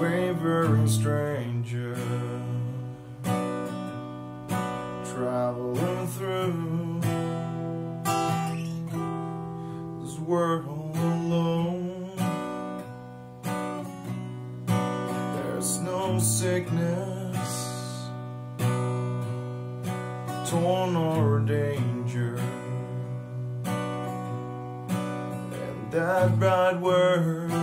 wayfaring stranger traveling through this world alone. There's no sickness, torn or danger, and that bright world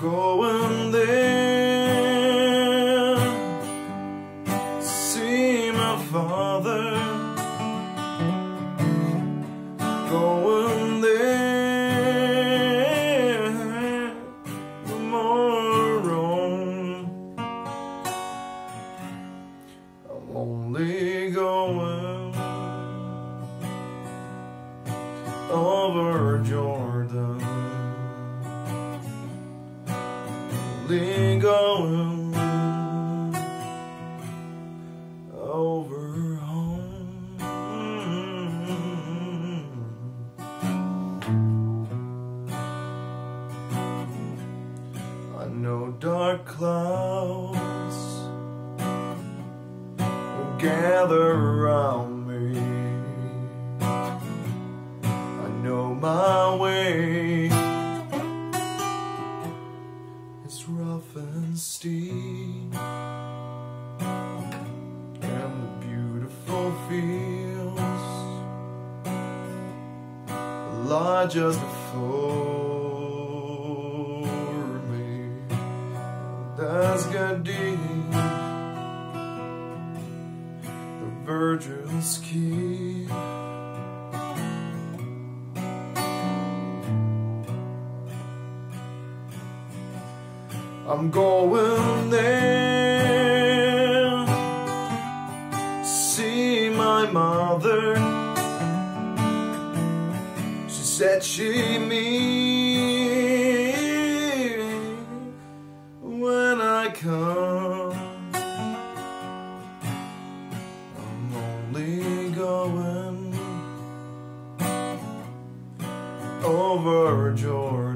going there to see my father. Going there no more. I'm only going over Jordan. Going over home. I know dark clouds gather around is rough and steep, and the beautiful fields lie just before me. That's good deep. The virgins keep. I'm going there see my mother. She said she me when I come. I'm only going over Jordan.